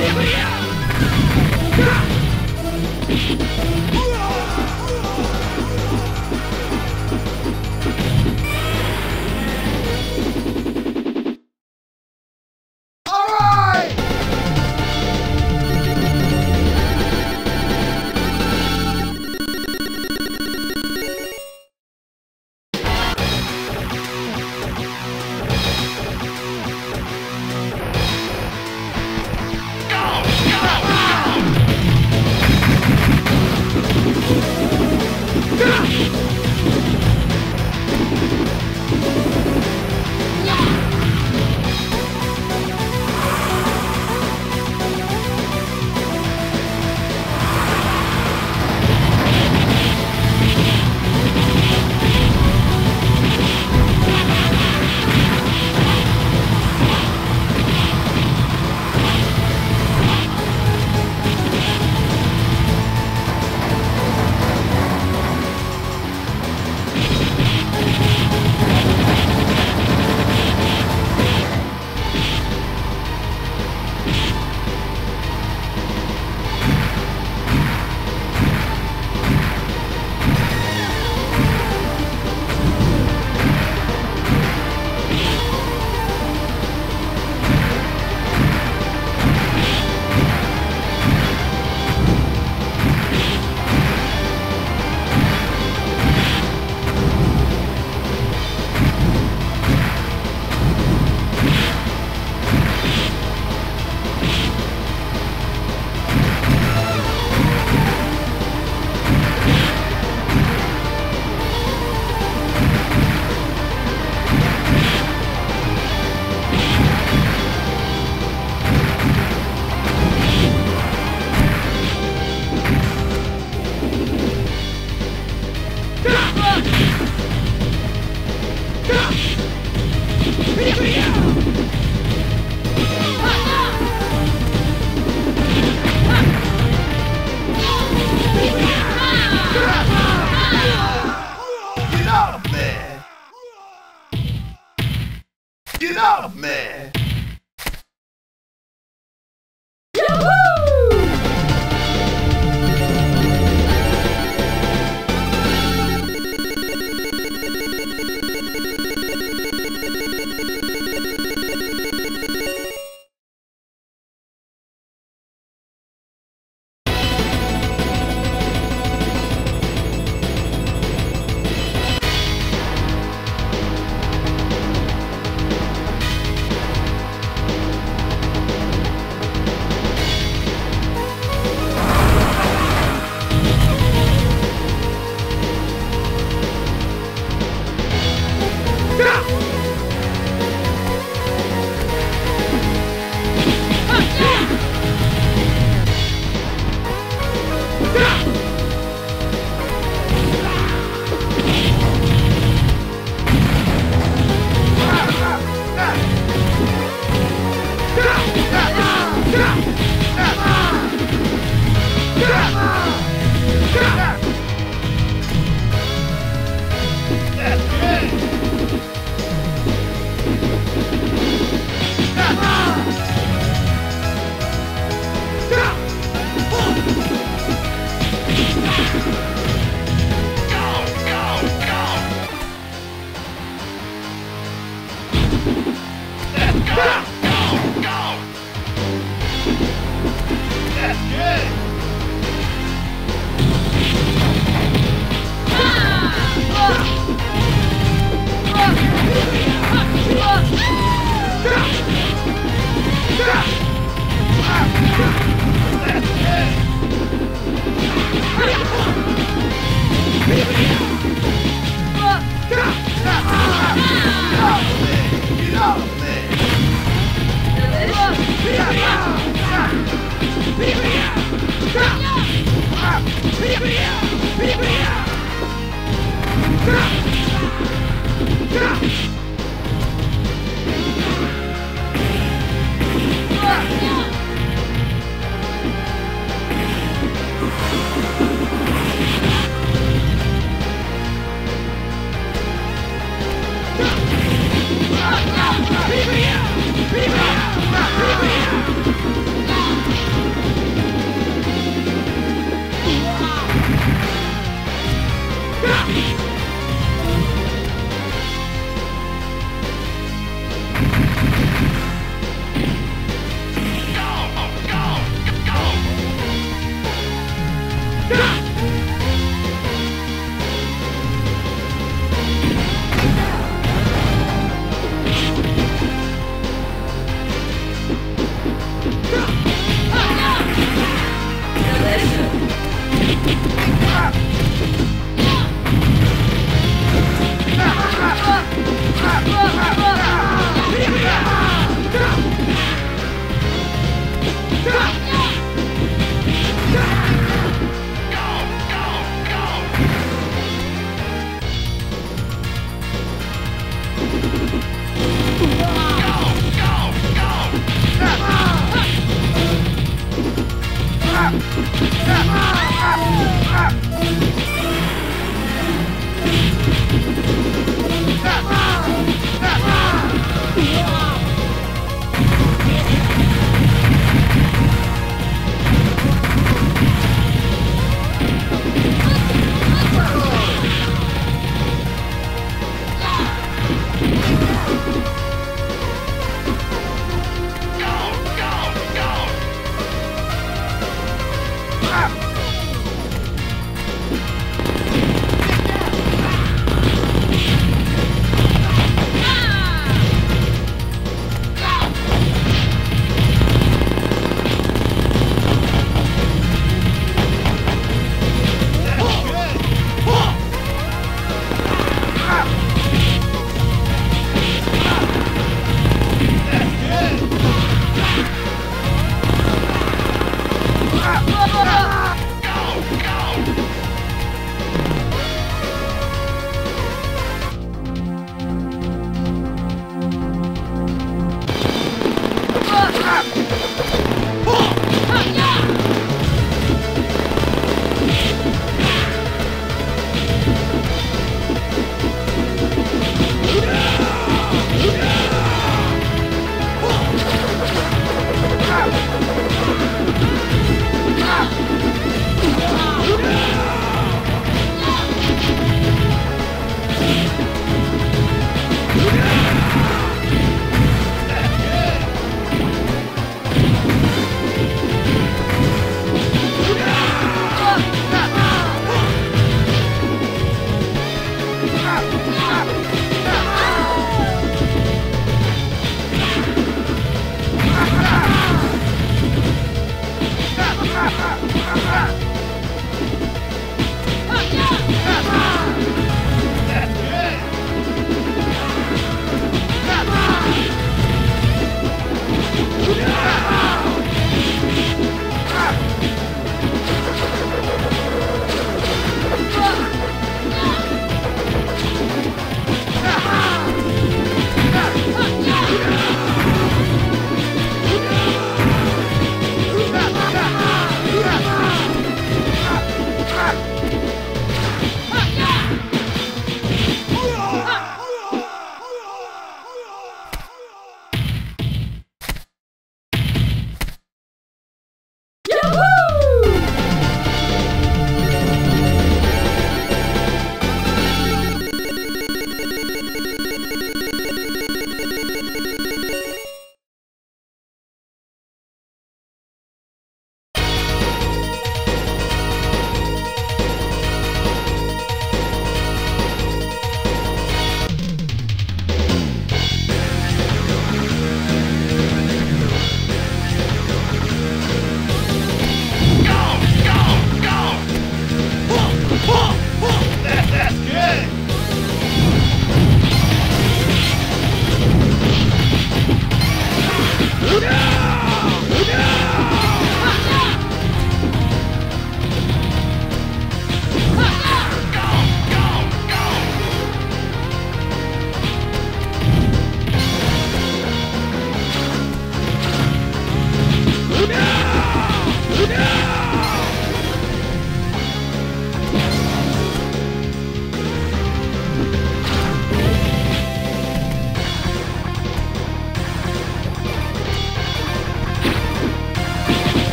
Yeah.